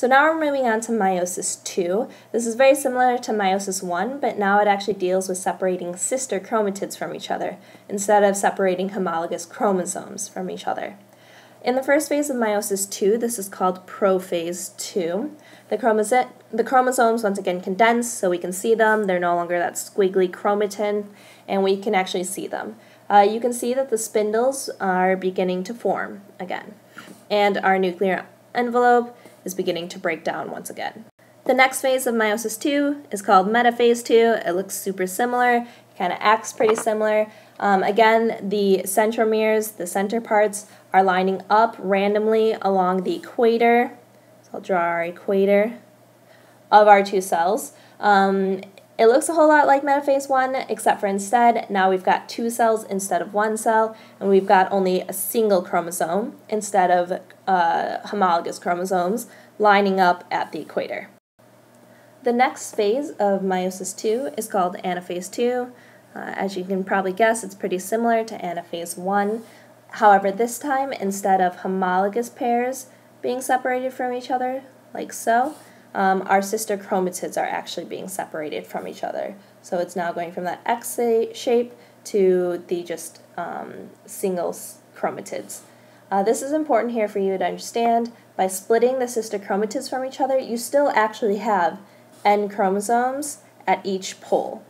So now we're moving on to meiosis 2. This is very similar to meiosis 1, but now it actually deals with separating sister chromatids from each other instead of separating homologous chromosomes from each other. In the first phase of meiosis 2, this is called prophase 2. The, the chromosomes once again condense so we can see them. They're no longer that squiggly chromatin, and we can actually see them. Uh, you can see that the spindles are beginning to form again, and our nuclear envelope is beginning to break down once again. The next phase of meiosis 2 is called metaphase 2. It looks super similar, kind of acts pretty similar. Um, again, the centromeres, the center parts, are lining up randomly along the equator. So I'll draw our equator of our two cells. Um, it looks a whole lot like metaphase 1, except for instead, now we've got two cells instead of one cell, and we've got only a single chromosome instead of uh, homologous chromosomes lining up at the equator. The next phase of meiosis 2 is called anaphase 2. Uh, as you can probably guess, it's pretty similar to anaphase 1. However, this time, instead of homologous pairs being separated from each other, like so, um, our sister chromatids are actually being separated from each other. So it's now going from that X shape to the just um, single chromatids. Uh, this is important here for you to understand. By splitting the sister chromatids from each other, you still actually have N chromosomes at each pole.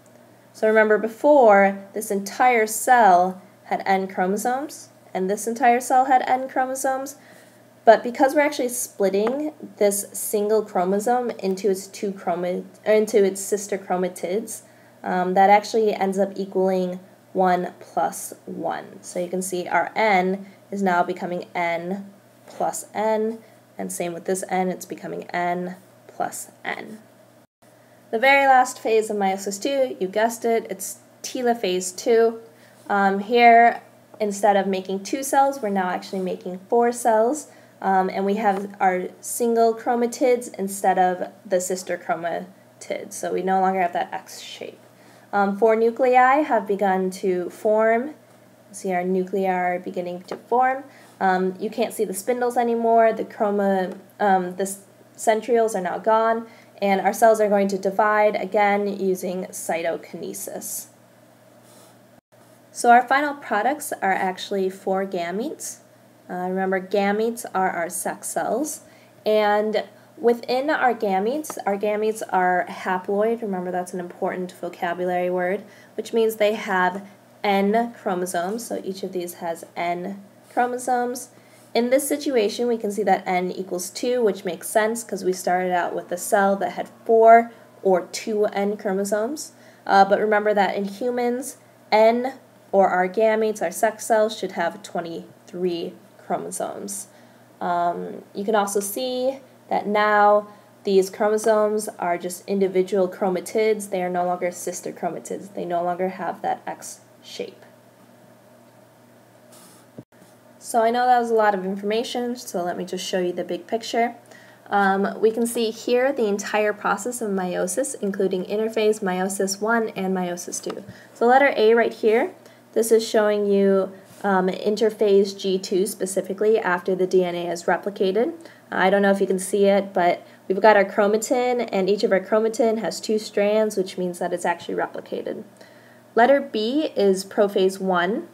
So remember before, this entire cell had N chromosomes, and this entire cell had N chromosomes, but because we're actually splitting this single chromosome into its two chroma into its sister chromatids, um, that actually ends up equaling 1 plus 1. So you can see our n is now becoming n plus n, and same with this n, it's becoming n plus n. The very last phase of meiosis 2, you guessed it, it's telophase 2. Um, here, instead of making two cells, we're now actually making four cells. Um, and we have our single chromatids instead of the sister chromatids. So we no longer have that X shape. Um, four nuclei have begun to form. See our nuclei are beginning to form. Um, you can't see the spindles anymore. The chroma, um, the centrioles are now gone, and our cells are going to divide again using cytokinesis. So our final products are actually four gametes. Uh, remember, gametes are our sex cells, and within our gametes, our gametes are haploid. Remember, that's an important vocabulary word, which means they have N chromosomes, so each of these has N chromosomes. In this situation, we can see that N equals 2, which makes sense because we started out with a cell that had 4 or 2 N chromosomes. Uh, but remember that in humans, N, or our gametes, our sex cells, should have 23 chromosomes. Um, you can also see that now these chromosomes are just individual chromatids. They are no longer sister chromatids. They no longer have that X shape. So I know that was a lot of information, so let me just show you the big picture. Um, we can see here the entire process of meiosis, including interphase, meiosis 1, and meiosis 2. So letter A right here, this is showing you um, interphase G2 specifically after the DNA is replicated. I don't know if you can see it, but we've got our chromatin, and each of our chromatin has two strands, which means that it's actually replicated. Letter B is prophase 1. You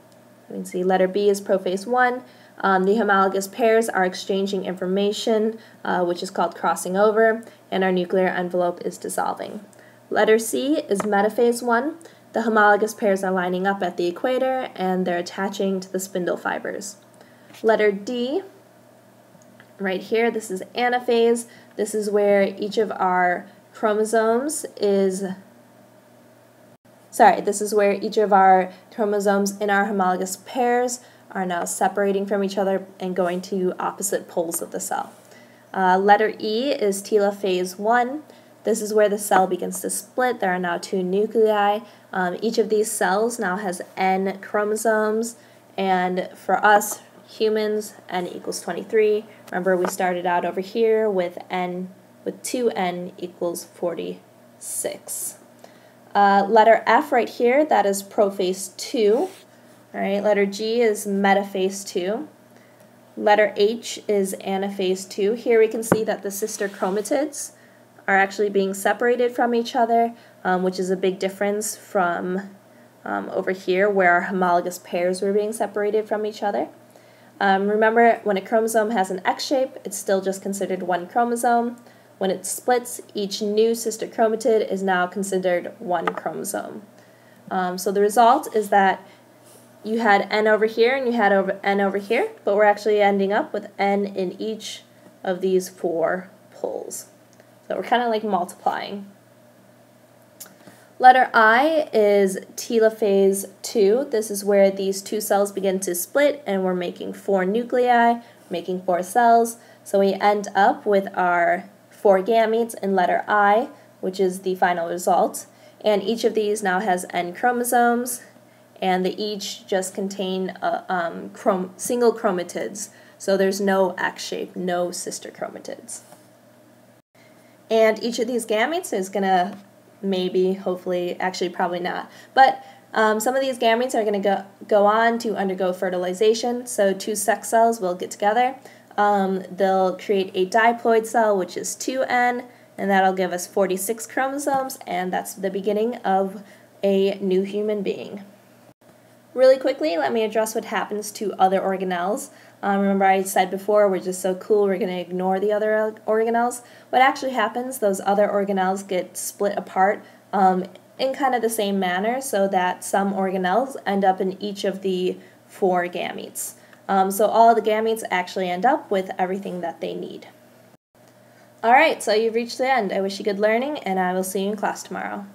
can see letter B is prophase 1. Um, the homologous pairs are exchanging information, uh, which is called crossing over, and our nuclear envelope is dissolving. Letter C is metaphase 1. The homologous pairs are lining up at the equator and they're attaching to the spindle fibers. Letter D, right here, this is anaphase. This is where each of our chromosomes is sorry, this is where each of our chromosomes in our homologous pairs are now separating from each other and going to opposite poles of the cell. Uh, letter E is telophase 1. This is where the cell begins to split. There are now two nuclei. Um, each of these cells now has N chromosomes, and for us humans, N equals 23. Remember, we started out over here with N with 2N equals 46. Uh, letter F right here, that is prophase 2. All right, letter G is metaphase 2. Letter H is anaphase 2. Here we can see that the sister chromatids are actually being separated from each other, um, which is a big difference from um, over here where our homologous pairs were being separated from each other. Um, remember, when a chromosome has an X shape, it's still just considered one chromosome. When it splits, each new sister chromatid is now considered one chromosome. Um, so the result is that you had n over here and you had over n over here, but we're actually ending up with n in each of these four poles. So we're kind of like multiplying. Letter I is telophase 2. This is where these two cells begin to split and we're making four nuclei, making four cells. So we end up with our four gametes in letter I, which is the final result. And each of these now has N chromosomes, and they each just contain a, um, chrom single chromatids. So there's no X shape, no sister chromatids. And each of these gametes is going to maybe, hopefully, actually probably not. But um, some of these gametes are going to go, go on to undergo fertilization, so two sex cells will get together. Um, they'll create a diploid cell, which is 2n, and that'll give us 46 chromosomes, and that's the beginning of a new human being. Really quickly, let me address what happens to other organelles. Um, remember I said before, we're just so cool, we're going to ignore the other organelles. What actually happens, those other organelles get split apart um, in kind of the same manner so that some organelles end up in each of the four gametes. Um, so all the gametes actually end up with everything that they need. Alright, so you've reached the end. I wish you good learning, and I will see you in class tomorrow.